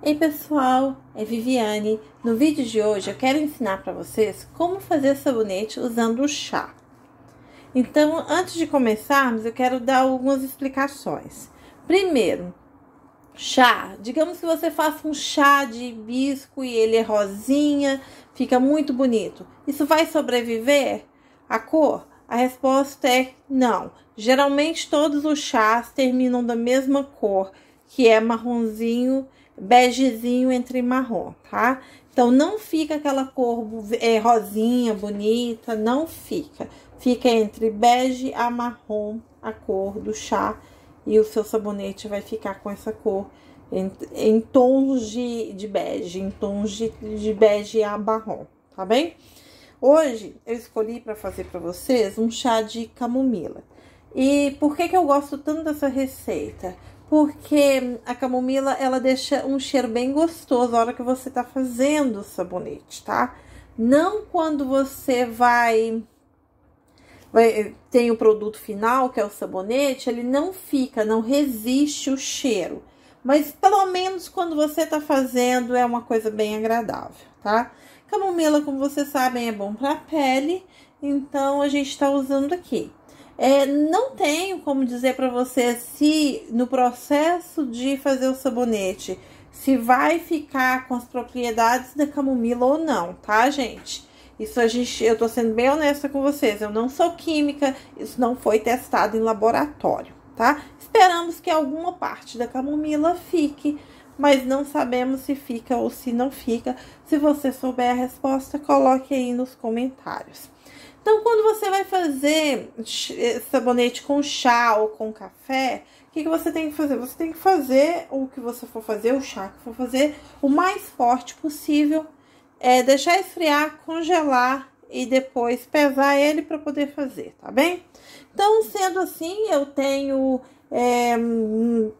Ei pessoal, é Viviane. No vídeo de hoje eu quero ensinar para vocês como fazer sabonete usando o chá. Então, antes de começarmos, eu quero dar algumas explicações. Primeiro, chá. Digamos que você faça um chá de hibisco e ele é rosinha, fica muito bonito. Isso vai sobreviver? A cor? A resposta é não. Geralmente todos os chás terminam da mesma cor, que é marronzinho begezinho entre marrom, tá? Então, não fica aquela cor é, rosinha, bonita, não fica. Fica entre bege a marrom, a cor do chá, e o seu sabonete vai ficar com essa cor em, em tons de, de bege, em tons de, de bege a marrom, tá bem? Hoje, eu escolhi para fazer para vocês um chá de camomila. E por que que eu gosto tanto dessa receita? Porque a camomila ela deixa um cheiro bem gostoso na hora que você tá fazendo o sabonete, tá? Não quando você vai, vai tem o produto final, que é o sabonete, ele não fica, não resiste o cheiro. Mas pelo menos quando você tá fazendo é uma coisa bem agradável, tá? Camomila, como vocês sabem, é bom para a pele, então a gente tá usando aqui. É, não tenho como dizer para você se no processo de fazer o sabonete se vai ficar com as propriedades da camomila ou não, tá, gente? Isso a gente, eu tô sendo bem honesta com vocês. Eu não sou química, isso não foi testado em laboratório, tá? Esperamos que alguma parte da camomila fique, mas não sabemos se fica ou se não fica. Se você souber a resposta, coloque aí nos comentários. Então, quando você vai fazer eh, sabonete com chá ou com café, o que, que você tem que fazer? Você tem que fazer o que você for fazer, o chá que for fazer, o mais forte possível. É deixar esfriar, congelar e depois pesar ele para poder fazer, tá bem? Então, sendo assim, eu tenho é,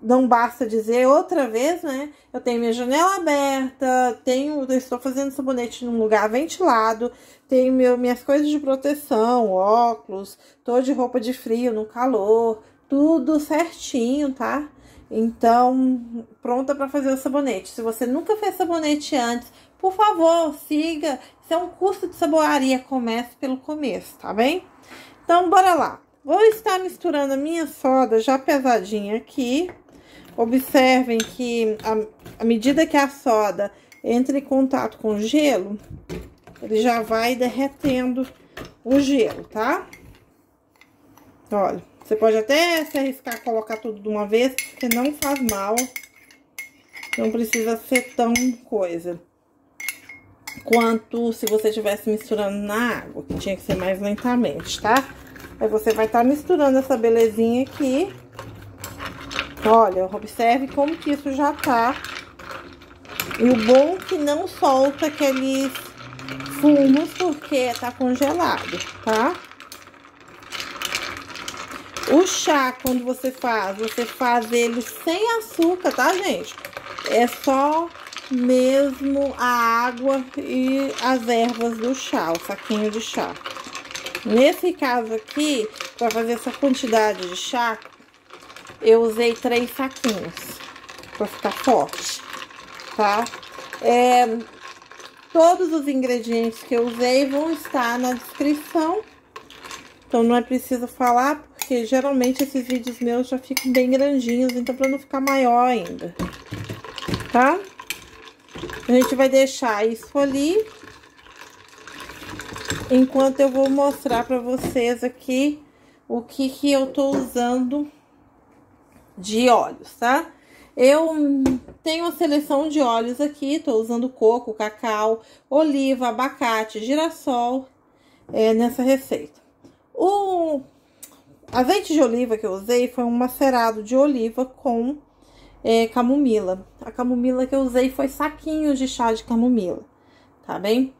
não basta dizer outra vez, né? Eu tenho minha janela aberta, tenho, estou fazendo sabonete num lugar ventilado, tenho meu, minhas coisas de proteção, óculos, tô de roupa de frio no calor, tudo certinho, tá? Então, pronta para fazer o sabonete. Se você nunca fez sabonete antes, por favor, siga. Isso é um curso de saboaria, comece pelo começo, tá bem? Então, bora lá. Vou estar misturando a minha soda já pesadinha aqui. Observem que à medida que a soda entra em contato com o gelo, ele já vai derretendo o gelo, tá? Olha, você pode até se arriscar a colocar tudo de uma vez, porque não faz mal. Não precisa ser tão coisa. Quanto se você estivesse misturando na água, que tinha que ser mais lentamente, tá? Aí você vai estar tá misturando essa belezinha aqui. Olha, observe como que isso já tá. E o bom é que não solta aqueles fumos porque tá congelado, tá? O chá, quando você faz, você faz ele sem açúcar, tá, gente? É só mesmo a água e as ervas do chá, o saquinho de chá. Nesse caso aqui, para fazer essa quantidade de chá, eu usei três saquinhos para ficar forte, tá? É, todos os ingredientes que eu usei vão estar na descrição, então não é preciso falar, porque geralmente esses vídeos meus já ficam bem grandinhos, então para não ficar maior ainda, tá? A gente vai deixar isso ali enquanto eu vou mostrar para vocês aqui o que que eu tô usando de óleos, tá? Eu tenho uma seleção de óleos aqui, tô usando coco, cacau, oliva, abacate, girassol é, nessa receita. O azeite de oliva que eu usei foi um macerado de oliva com é, camomila. A camomila que eu usei foi saquinhos de chá de camomila, tá bem?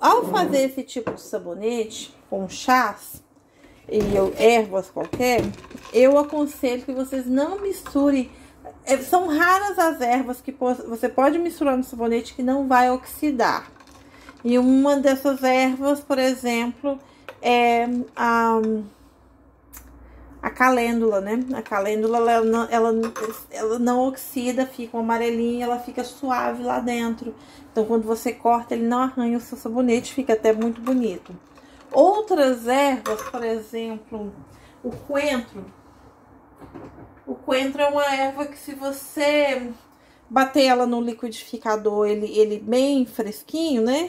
Ao fazer esse tipo de sabonete com chás e ervas qualquer, eu aconselho que vocês não misturem. É, são raras as ervas que você pode misturar no sabonete que não vai oxidar. E uma dessas ervas, por exemplo, é a, a calêndula, né? A calêndula, ela não, ela, ela não oxida, fica um amarelinho, ela fica suave lá dentro. Então, quando você corta, ele não arranha o seu sabonete, fica até muito bonito. Outras ervas, por exemplo, o coentro. O coentro é uma erva que se você bater ela no liquidificador, ele, ele bem fresquinho, né?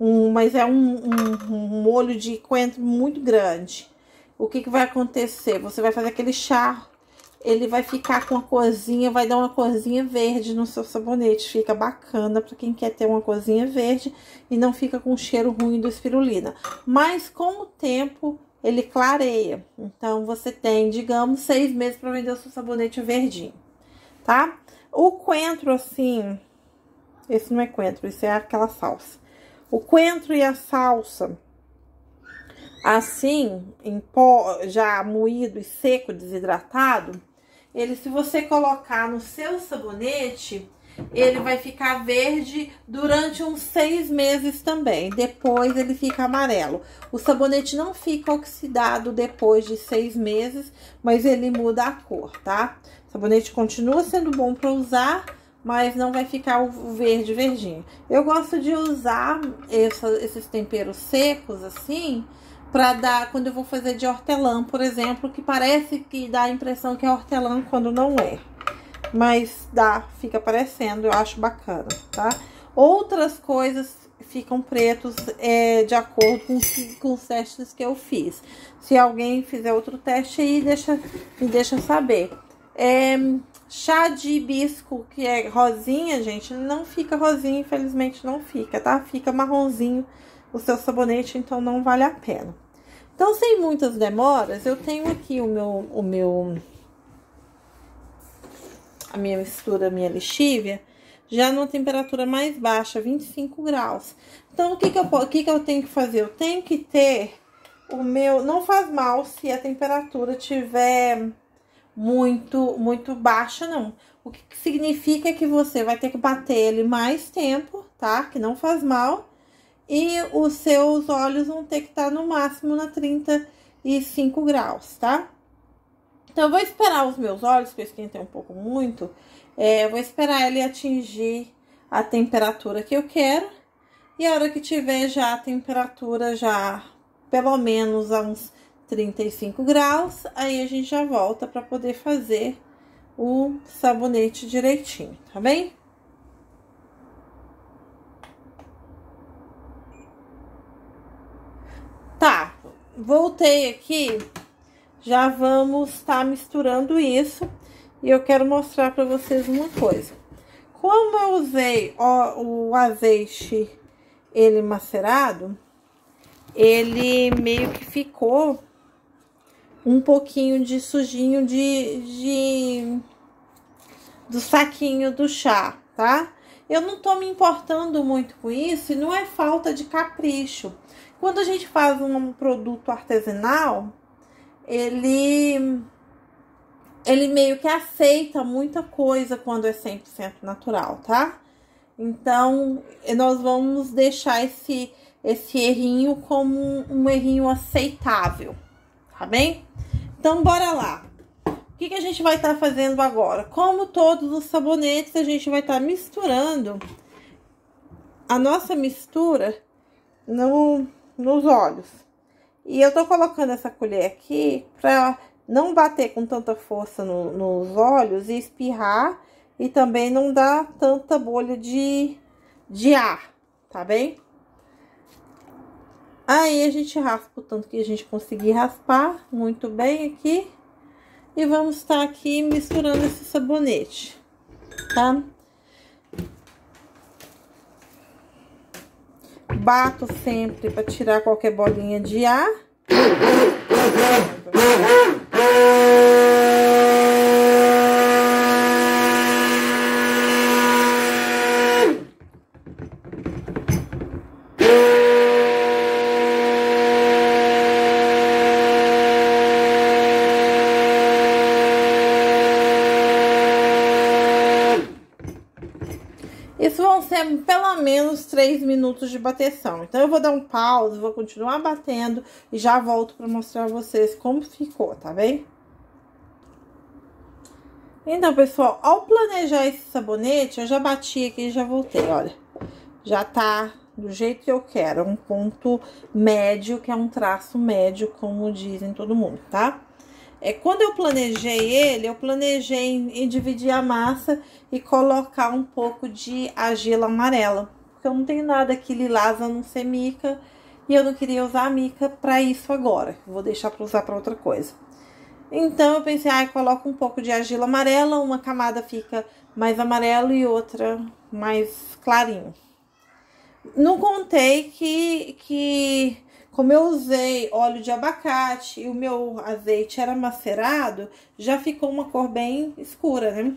Um, mas é um, um, um molho de coentro muito grande. O que, que vai acontecer? Você vai fazer aquele chá, ele vai ficar com a corzinha, vai dar uma corzinha verde no seu sabonete. Fica bacana para quem quer ter uma corzinha verde e não fica com cheiro ruim do espirulina. Mas com o tempo ele clareia. Então você tem, digamos, seis meses para vender o seu sabonete verdinho, tá? O coentro, assim, esse não é coentro, isso é aquela salsa. O coentro e a salsa, assim, em pó, já moído e seco, desidratado, ele, se você colocar no seu sabonete, ele vai ficar verde durante uns seis meses também. Depois ele fica amarelo. O sabonete não fica oxidado depois de seis meses, mas ele muda a cor, tá? O sabonete continua sendo bom para usar, mas não vai ficar o verde verdinho. Eu gosto de usar essa, esses temperos secos assim, para dar quando eu vou fazer de hortelã, por exemplo, que parece que dá a impressão que é hortelã quando não é. Mas dá, fica parecendo, eu acho bacana, tá? Outras coisas ficam pretos é, de acordo com, com os testes que eu fiz. Se alguém fizer outro teste aí, deixa, me deixa saber. É, chá de hibisco, que é rosinha, gente, não fica rosinha, infelizmente não fica, tá? Fica marronzinho o seu sabonete, então não vale a pena. Então, sem muitas demoras, eu tenho aqui o meu, o meu, a minha mistura, a minha lixívia, já numa temperatura mais baixa, 25 graus. Então, o que que eu, o que que eu tenho que fazer? Eu tenho que ter o meu, não faz mal se a temperatura tiver muito, muito baixa, não. O que significa que você vai ter que bater ele mais tempo, tá? Que não faz mal. E os seus olhos vão ter que estar no máximo na 35 graus, tá? Então, eu vou esperar os meus olhos, que eu esquentei um pouco muito. É, vou esperar ele atingir a temperatura que eu quero. E a hora que tiver já a temperatura já pelo menos a uns 35 graus, aí a gente já volta para poder fazer o sabonete direitinho, tá bem? Tá, voltei aqui, já vamos estar tá misturando isso e eu quero mostrar para vocês uma coisa. Como eu usei o azeite ele macerado, ele meio que ficou um pouquinho de sujinho de, de do saquinho do chá, tá? Eu não tô me importando muito com isso e não é falta de capricho. Quando a gente faz um produto artesanal, ele ele meio que aceita muita coisa quando é 100% natural, tá? Então, nós vamos deixar esse esse errinho como um, um errinho aceitável, tá bem? Então, bora lá. O que, que a gente vai estar tá fazendo agora? Como todos os sabonetes, a gente vai estar tá misturando a nossa mistura no, nos olhos. E eu tô colocando essa colher aqui pra não bater com tanta força no, nos olhos e espirrar e também não dar tanta bolha de, de ar, tá bem? Aí, a gente raspa o tanto que a gente conseguir raspar muito bem aqui. E vamos estar aqui misturando esse sabonete, tá? Bato sempre para tirar qualquer bolinha de ar. é pelo menos 3 minutos de bateção. Então, eu vou dar um pause, vou continuar batendo e já volto para mostrar pra vocês como ficou, tá bem? Então, pessoal, ao planejar esse sabonete, eu já bati aqui e já voltei, olha. Já tá do jeito que eu quero, um ponto médio, que é um traço médio, como dizem todo mundo, tá? É, quando eu planejei ele, eu planejei em, em dividir a massa e colocar um pouco de argila amarela. Porque eu não tenho nada aqui lilás a não ser mica. E eu não queria usar a mica para isso agora. Vou deixar para usar para outra coisa. Então eu pensei, ah, coloco um pouco de argila amarela, uma camada fica mais amarelo e outra mais clarinho. Não contei que, que como eu usei óleo de abacate e o meu azeite era macerado, já ficou uma cor bem escura, né?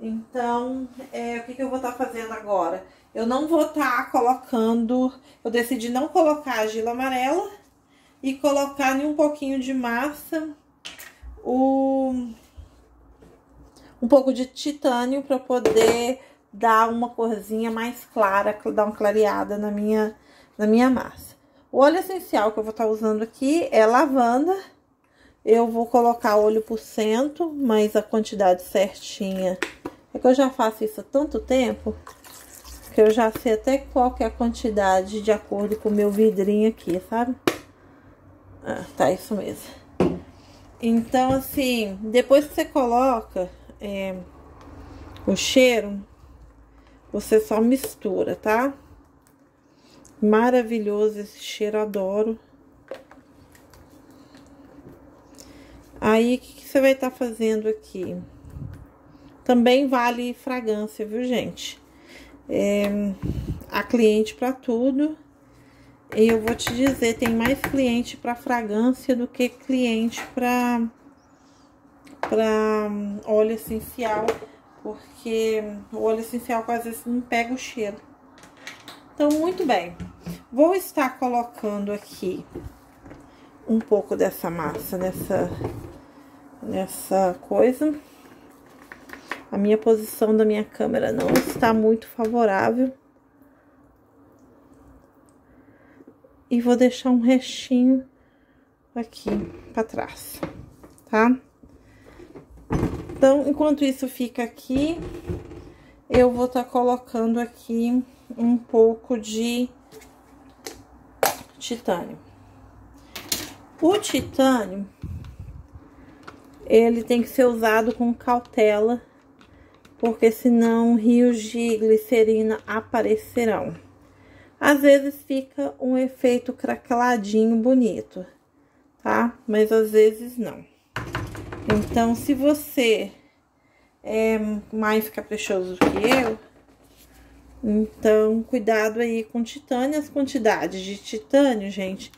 Então, é, o que, que eu vou estar tá fazendo agora? Eu não vou estar tá colocando, eu decidi não colocar argila amarela e colocar em um pouquinho de massa o, um pouco de titânio para poder dar uma corzinha mais clara, dar uma clareada na minha, na minha massa. O óleo essencial que eu vou estar tá usando aqui é lavanda. Eu vou colocar óleo por cento, mas a quantidade certinha. É que eu já faço isso há tanto tempo que eu já sei até qual que é a quantidade de acordo com o meu vidrinho aqui, sabe? Ah, tá, isso mesmo. Então, assim, depois que você coloca é, o cheiro, você só mistura, tá? Maravilhoso esse cheiro, adoro. Aí, o que, que, você vai estar tá fazendo aqui? Também vale fragrância, viu, gente? É, a cliente para tudo. E eu vou te dizer, tem mais cliente para fragrância do que cliente para para óleo essencial, porque o óleo essencial às vezes não pega o cheiro. Então, muito bem. Vou estar colocando aqui um pouco dessa massa nessa, nessa coisa. A minha posição da minha câmera não está muito favorável. E vou deixar um restinho aqui para trás, tá? Então, enquanto isso fica aqui, eu vou estar tá colocando aqui um pouco de titânio. O titânio, ele tem que ser usado com cautela, porque senão rios de glicerina aparecerão. Às vezes fica um efeito craqueladinho bonito, tá? Mas às vezes não. Então, se você é mais caprichoso que eu, então, cuidado aí com titânio. As quantidades de titânio, gente,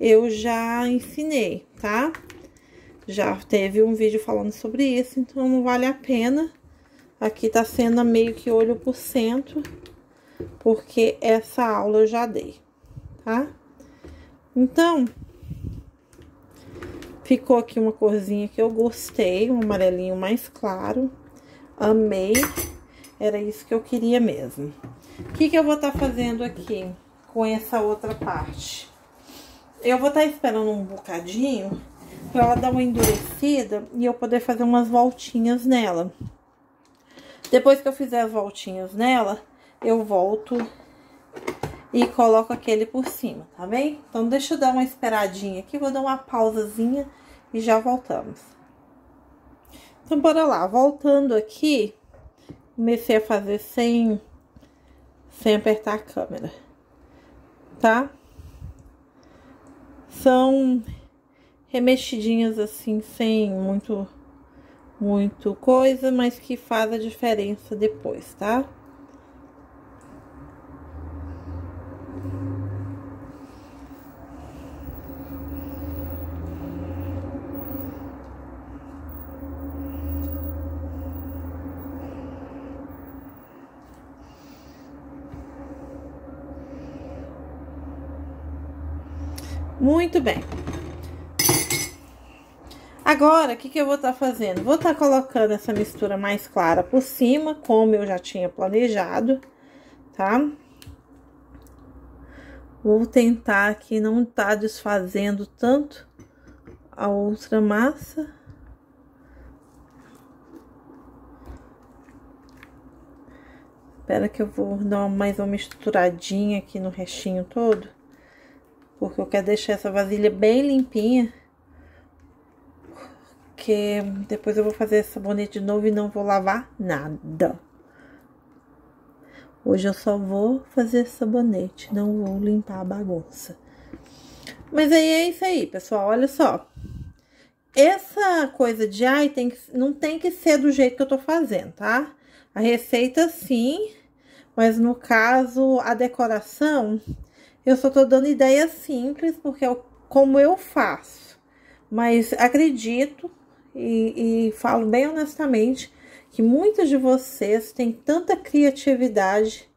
eu já ensinei, tá? Já teve um vídeo falando sobre isso, então não vale a pena. Aqui tá sendo meio que olho por cento, porque essa aula eu já dei, tá? Então, ficou aqui uma corzinha que eu gostei, um amarelinho mais claro. Amei. Era isso que eu queria mesmo. O que, que eu vou estar tá fazendo aqui com essa outra parte? Eu vou estar tá esperando um bocadinho para ela dar uma endurecida e eu poder fazer umas voltinhas nela. Depois que eu fizer as voltinhas nela, eu volto e coloco aquele por cima, tá bem? Então, deixa eu dar uma esperadinha aqui, vou dar uma pausazinha e já voltamos. Então, bora lá. Voltando aqui, comecei a fazer sem, sem apertar a câmera, tá? São remexidinhas assim, sem muito, muito coisa, mas que faz a diferença depois, tá? Muito bem. Agora, o que, que eu vou estar tá fazendo? Vou estar tá colocando essa mistura mais clara por cima, como eu já tinha planejado, tá? Vou tentar aqui não estar tá desfazendo tanto a outra massa. Espera que eu vou dar mais uma misturadinha aqui no restinho todo. Porque eu quero deixar essa vasilha bem limpinha. Porque depois eu vou fazer sabonete de novo e não vou lavar nada. Hoje eu só vou fazer sabonete, não vou limpar a bagunça. Mas aí é isso aí, pessoal, olha só. Essa coisa de ai, tem que, não tem que ser do jeito que eu tô fazendo, tá? A receita sim, mas no caso, a decoração, eu só tô dando ideias simples, porque é como eu faço. Mas acredito e, e falo bem honestamente que muitas de vocês têm tanta criatividade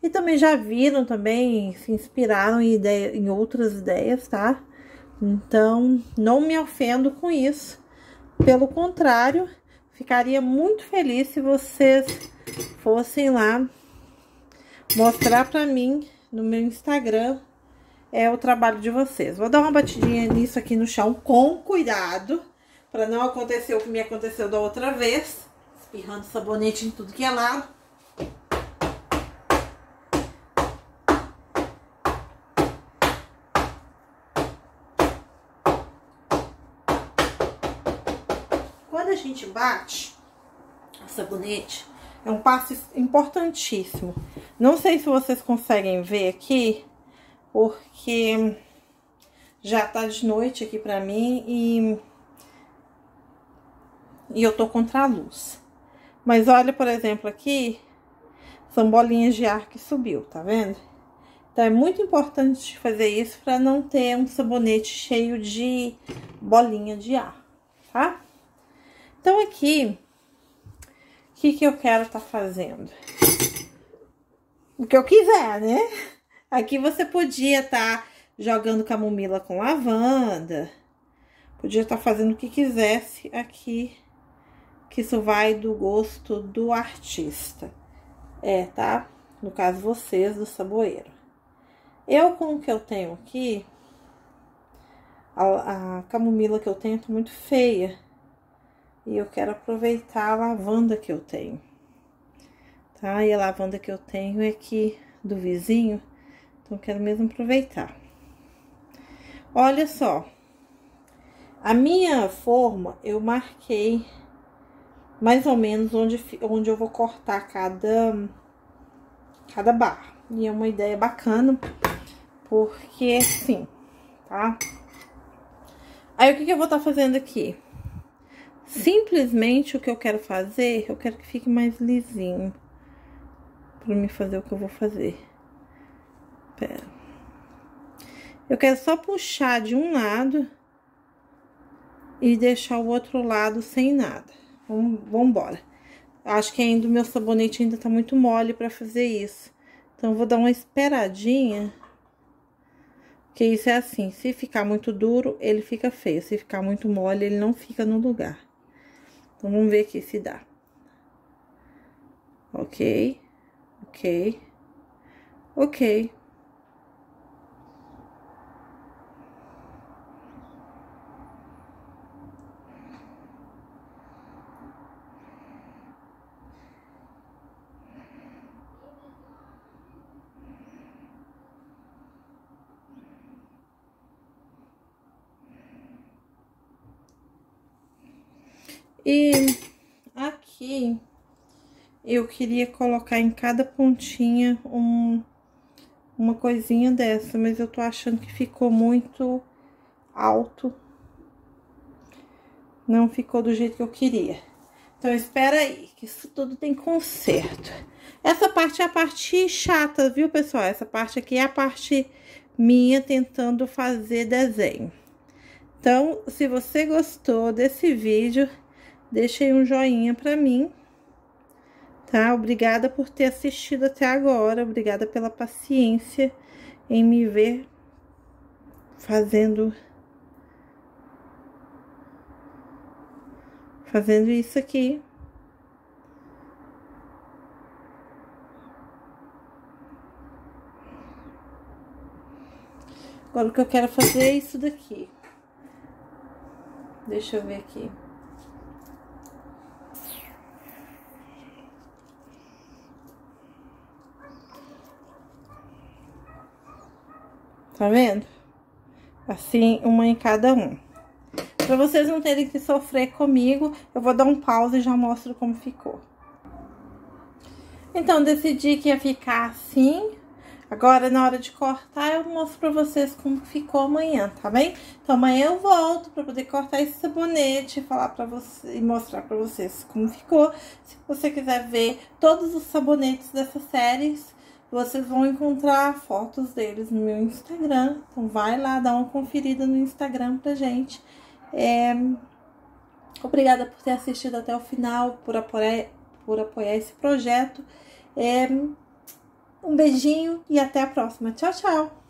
e também já viram também, se inspiraram em, ideia, em outras ideias, tá? Então, não me ofendo com isso. Pelo contrário, ficaria muito feliz se vocês fossem lá mostrar para mim no meu Instagram é o trabalho de vocês. Vou dar uma batidinha nisso aqui no chão com cuidado, para não acontecer o que me aconteceu da outra vez espirrando sabonete em tudo que é lado. Quando a gente bate o sabonete, é um passo importantíssimo. Não sei se vocês conseguem ver aqui, porque já tá de noite aqui pra mim e, e eu tô contra a luz. Mas olha, por exemplo, aqui, são bolinhas de ar que subiu, tá vendo? Então, é muito importante fazer isso para não ter um sabonete cheio de bolinha de ar, tá? Então, aqui, o que, que eu quero tá fazendo? O que eu quiser, né? Aqui você podia estar tá jogando camomila com lavanda, podia estar tá fazendo o que quisesse aqui que isso vai do gosto do artista. É, tá? No caso, vocês do saboeiro. Eu, com o que eu tenho aqui, a, a camomila que eu tenho tá muito feia. E eu quero aproveitar a lavanda que eu tenho. Tá? E a lavanda que eu tenho é aqui do vizinho. Então, quero mesmo aproveitar. Olha só. A minha forma, eu marquei mais ou menos onde, onde eu vou cortar cada, cada barra. E é uma ideia bacana, porque assim, tá? Aí, o que, que eu vou estar tá fazendo aqui? Simplesmente o que eu quero fazer, eu quero que fique mais lisinho. Pra me fazer o que eu vou fazer. Pera. Eu quero só puxar de um lado e deixar o outro lado sem nada. Vamos, vamos embora. Acho que ainda o meu sabonete ainda tá muito mole pra fazer isso. Então, vou dar uma esperadinha. Porque isso é assim, se ficar muito duro, ele fica feio. Se ficar muito mole, ele não fica no lugar. Então, vamos ver aqui se dá. Ok, ok, ok. E aqui eu queria colocar em cada pontinha um, uma coisinha dessa, mas eu tô achando que ficou muito alto. Não ficou do jeito que eu queria. Então, espera aí, que isso tudo tem conserto. Essa parte é a parte chata, viu, pessoal? Essa parte aqui é a parte minha tentando fazer desenho. Então, se você gostou desse vídeo, Deixe aí um joinha pra mim, tá? Obrigada por ter assistido até agora, obrigada pela paciência em me ver fazendo... Fazendo isso aqui. Agora, o que eu quero fazer é isso daqui. Deixa eu ver aqui. Tá vendo? Assim, uma em cada um. Pra vocês não terem que sofrer comigo, eu vou dar um pause e já mostro como ficou. Então, decidi que ia ficar assim. Agora, na hora de cortar, eu mostro pra vocês como ficou amanhã, tá bem? Então, amanhã eu volto pra poder cortar esse sabonete e falar pra você, e mostrar pra vocês como ficou. Se você quiser ver todos os sabonetes dessa série, vocês vão encontrar fotos deles no meu Instagram. Então, vai lá, dá uma conferida no Instagram pra gente. É... Obrigada por ter assistido até o final, por apoiar, por apoiar esse projeto. É... Um beijinho e até a próxima. Tchau, tchau!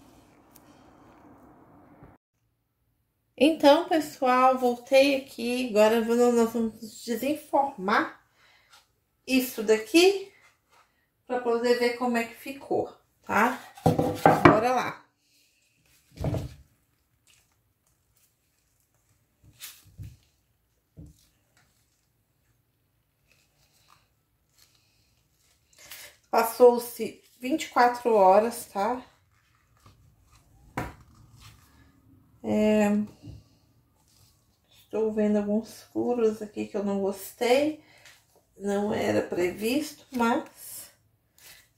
Então, pessoal, voltei aqui. Agora nós vamos desenformar isso daqui para poder ver como é que ficou, tá? Bora lá. Passou-se 24 horas, tá? É... Estou vendo alguns furos aqui que eu não gostei. Não era previsto, mas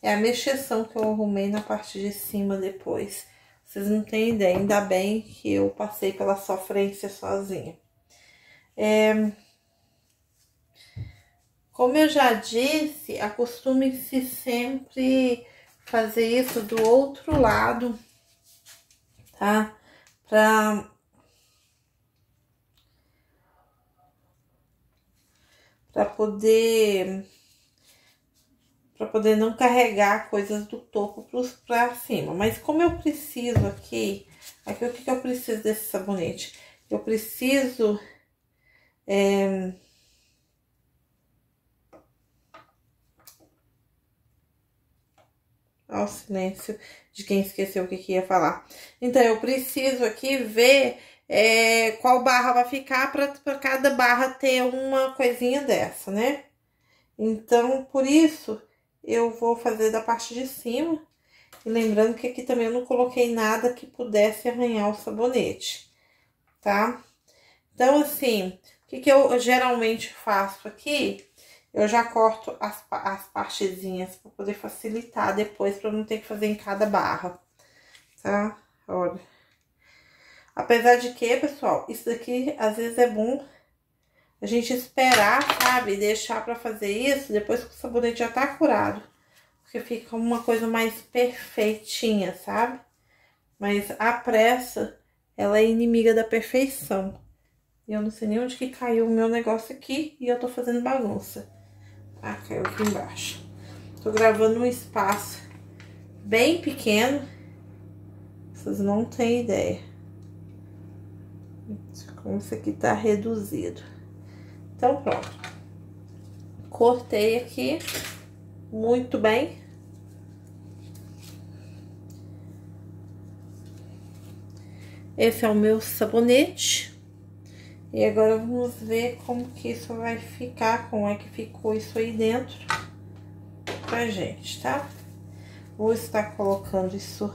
é a mexeção que eu arrumei na parte de cima depois. Vocês não têm ideia, ainda bem que eu passei pela sofrência sozinha. É... Como eu já disse, acostume-se sempre fazer isso do outro lado, tá? Pra para poder para poder não carregar coisas do topo para cima. Mas como eu preciso aqui, aqui o que, que eu preciso desse sabonete? Eu preciso é, Olha o silêncio de quem esqueceu o que, que ia falar. Então, eu preciso aqui ver é, qual barra vai ficar para cada barra ter uma coisinha dessa, né? Então, por isso, eu vou fazer da parte de cima. E lembrando que aqui também eu não coloquei nada que pudesse arranhar o sabonete, tá? Então, assim, o que, que eu geralmente faço aqui? eu já corto as, as partezinhas para poder facilitar depois, para não ter que fazer em cada barra, tá? Olha. Apesar de que, pessoal, isso daqui às vezes é bom a gente esperar, sabe? Deixar para fazer isso depois que o sabonete já tá curado. Porque fica uma coisa mais perfeitinha, sabe? Mas a pressa, ela é inimiga da perfeição. E eu não sei nem onde que caiu o meu negócio aqui e eu tô fazendo bagunça. Ah, caiu aqui embaixo. Tô gravando um espaço bem pequeno. Vocês não têm ideia. Como isso aqui tá reduzido. Então, pronto. Cortei aqui muito bem. Esse é o meu sabonete. E agora vamos ver como que isso vai ficar, como é que ficou isso aí dentro pra gente, tá? Vou estar colocando isso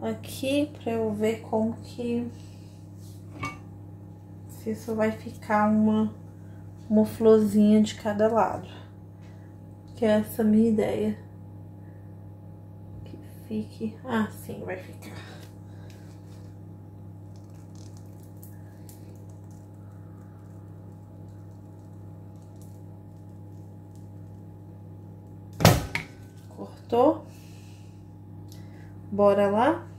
aqui pra eu ver como que... Se isso vai ficar uma, uma florzinha de cada lado. Que é essa minha ideia. Que fique... Ah, sim, vai ficar. Cortou? Bora lá?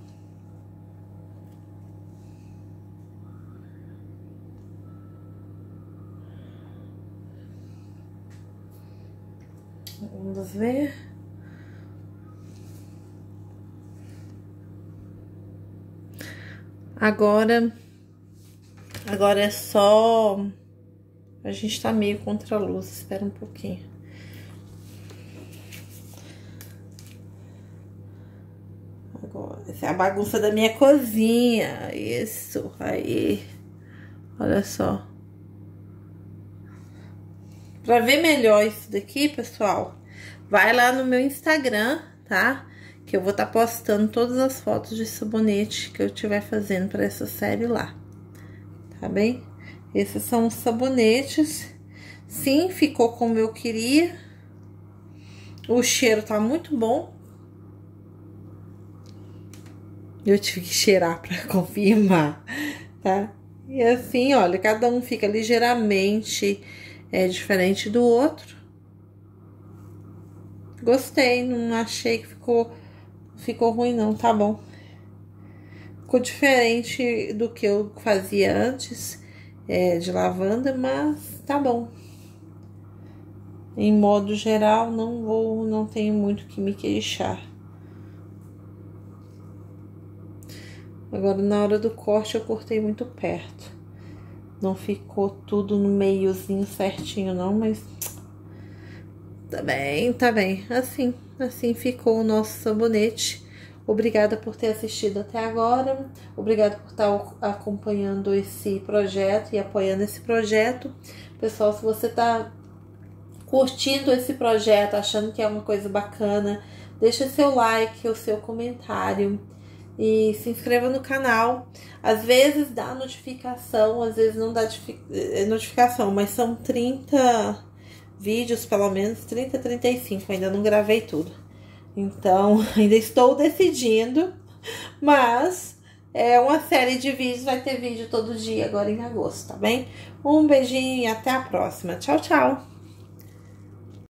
Ver. Agora, agora é só... A gente tá meio contra a luz, espera um pouquinho. Essa é a bagunça da minha cozinha. Isso, aí. Olha só. Pra ver melhor isso daqui, pessoal, vai lá no meu Instagram, tá? que eu vou estar tá postando todas as fotos de sabonete que eu estiver fazendo para essa série lá. Tá bem? Esses são os sabonetes. Sim, ficou como eu queria. O cheiro tá muito bom. Eu tive que cheirar para confirmar, tá? E assim, olha, cada um fica ligeiramente é, diferente do outro. Gostei, não achei que ficou, ficou ruim não, tá bom. Ficou diferente do que eu fazia antes é, de lavanda, mas tá bom. Em modo geral, não vou, não tenho muito que me queixar. Agora, na hora do corte, eu cortei muito perto. Não ficou tudo no meiozinho certinho, não, mas tá bem, tá bem. Assim, assim ficou o nosso sabonete. Obrigada por ter assistido até agora. Obrigada por estar acompanhando esse projeto e apoiando esse projeto. Pessoal, se você tá curtindo esse projeto, achando que é uma coisa bacana, deixa seu like, o seu comentário e se inscreva no canal. Às vezes dá notificação, às vezes não dá eh, notificação, mas são 30 vídeos, pelo menos 30, 35, ainda não gravei tudo. Então, ainda estou decidindo, mas é uma série de vídeos, vai ter vídeo todo dia agora em agosto, tá bem? Um beijinho e até a próxima. Tchau, tchau!